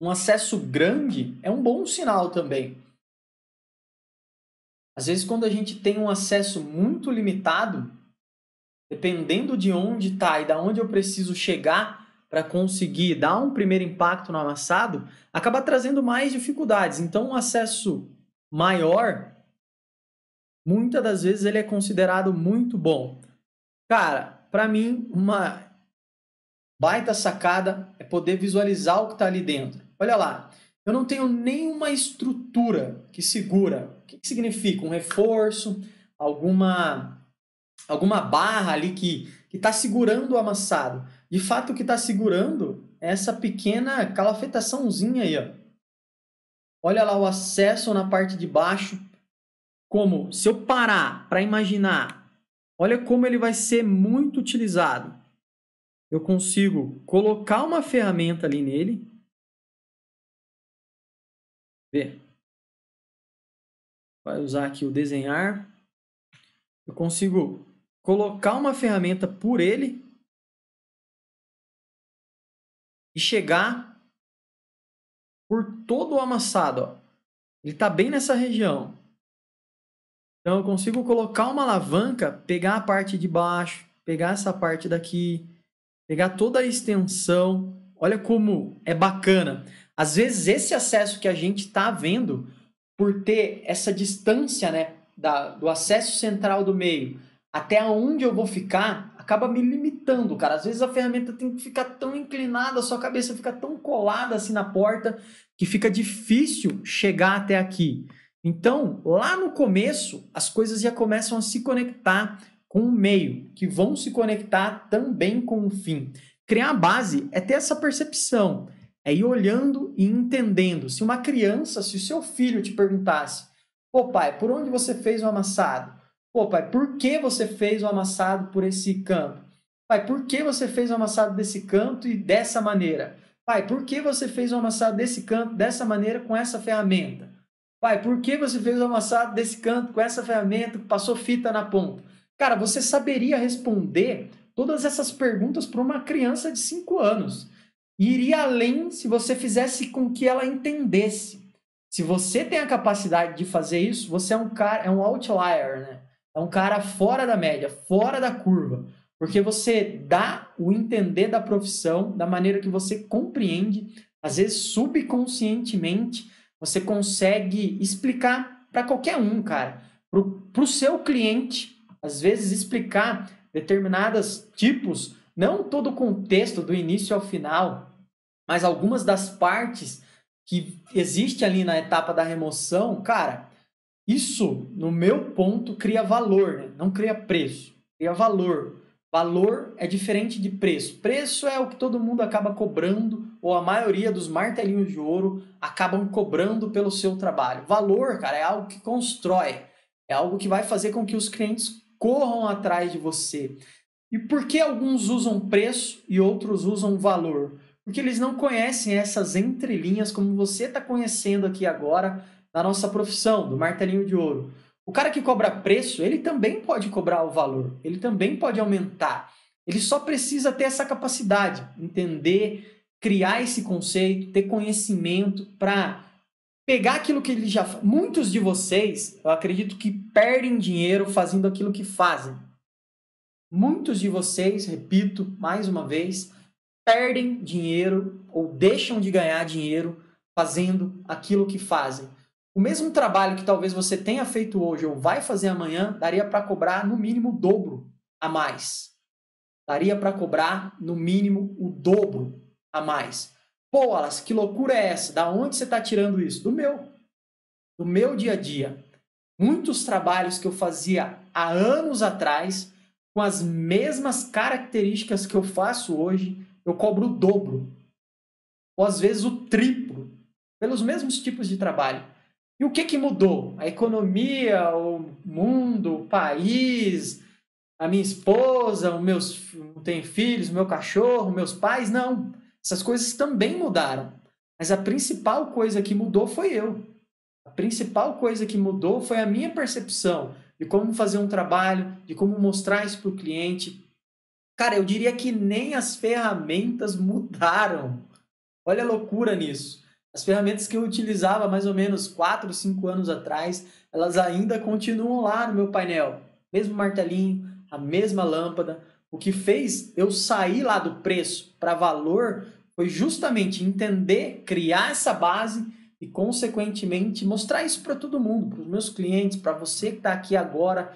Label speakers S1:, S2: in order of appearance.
S1: um acesso grande é um bom sinal também. Às vezes, quando a gente tem um acesso muito limitado, dependendo de onde está e da onde eu preciso chegar para conseguir dar um primeiro impacto no amassado, acaba trazendo mais dificuldades. Então, um acesso maior, muitas das vezes ele é considerado muito bom. Cara, para mim, uma baita sacada é poder visualizar o que está ali dentro. Olha lá, eu não tenho nenhuma estrutura que segura. O que, que significa? Um reforço, alguma alguma barra ali que está segurando o amassado. De fato, o que está segurando é essa pequena calafetaçãozinha aí. Ó. Olha lá o acesso na parte de baixo. Como, se eu parar para imaginar, olha como ele vai ser muito utilizado. Eu consigo colocar uma ferramenta ali nele. Vê. Vai usar aqui o desenhar. Eu consigo colocar uma ferramenta por ele e chegar por todo o amassado. Ó. Ele está bem nessa região. Então eu consigo colocar uma alavanca, pegar a parte de baixo, pegar essa parte daqui, pegar toda a extensão. Olha como é bacana. Às vezes esse acesso que a gente está vendo, por ter essa distância né, da, do acesso central do meio até onde eu vou ficar acaba me limitando, cara. Às vezes a ferramenta tem que ficar tão inclinada, a sua cabeça fica tão colada assim na porta que fica difícil chegar até aqui. Então, lá no começo, as coisas já começam a se conectar com o meio, que vão se conectar também com o fim. Criar a base é ter essa percepção, é ir olhando e entendendo. Se uma criança, se o seu filho te perguntasse: "Pô, pai, por onde você fez o amassado?" Pô, pai, por que você fez o amassado por esse canto? Pai, por que você fez o amassado desse canto e dessa maneira? Pai, por que você fez o amassado desse canto dessa maneira com essa ferramenta? Pai, por que você fez o amassado desse canto com essa ferramenta que passou fita na ponta? Cara, você saberia responder todas essas perguntas para uma criança de 5 anos. E iria além se você fizesse com que ela entendesse. Se você tem a capacidade de fazer isso, você é um cara, é um outlier, né? É um cara fora da média, fora da curva. Porque você dá o entender da profissão da maneira que você compreende, às vezes subconscientemente, você consegue explicar para qualquer um, cara. Para o seu cliente, às vezes explicar determinados tipos, não todo o contexto do início ao final, mas algumas das partes que existe ali na etapa da remoção, cara, isso, no meu ponto, cria valor, né? não cria preço, cria valor. Valor é diferente de preço. Preço é o que todo mundo acaba cobrando, ou a maioria dos martelinhos de ouro acabam cobrando pelo seu trabalho. Valor, cara, é algo que constrói, é algo que vai fazer com que os clientes corram atrás de você. E por que alguns usam preço e outros usam valor? Porque eles não conhecem essas entrelinhas como você está conhecendo aqui agora na nossa profissão, do martelinho de ouro. O cara que cobra preço, ele também pode cobrar o valor, ele também pode aumentar. Ele só precisa ter essa capacidade, entender, criar esse conceito, ter conhecimento para pegar aquilo que ele já. Muitos de vocês, eu acredito que perdem dinheiro fazendo aquilo que fazem. Muitos de vocês, repito mais uma vez, perdem dinheiro ou deixam de ganhar dinheiro fazendo aquilo que fazem. O mesmo trabalho que talvez você tenha feito hoje ou vai fazer amanhã, daria para cobrar no mínimo o dobro a mais. Daria para cobrar no mínimo o dobro a mais. Pô, Alas, que loucura é essa? Da onde você está tirando isso? Do meu. Do meu dia a dia. Muitos trabalhos que eu fazia há anos atrás, com as mesmas características que eu faço hoje, eu cobro o dobro. Ou às vezes o triplo, pelos mesmos tipos de trabalho. E o que, que mudou? A economia, o mundo, o país, a minha esposa, os meus tem filhos, meu cachorro, meus pais? Não. Essas coisas também mudaram. Mas a principal coisa que mudou foi eu. A principal coisa que mudou foi a minha percepção de como fazer um trabalho, de como mostrar isso para o cliente. Cara, eu diria que nem as ferramentas mudaram. Olha a loucura nisso. As ferramentas que eu utilizava mais ou menos 4, 5 anos atrás, elas ainda continuam lá no meu painel. Mesmo martelinho, a mesma lâmpada. O que fez eu sair lá do preço para valor foi justamente entender, criar essa base e, consequentemente, mostrar isso para todo mundo, para os meus clientes, para você que está aqui agora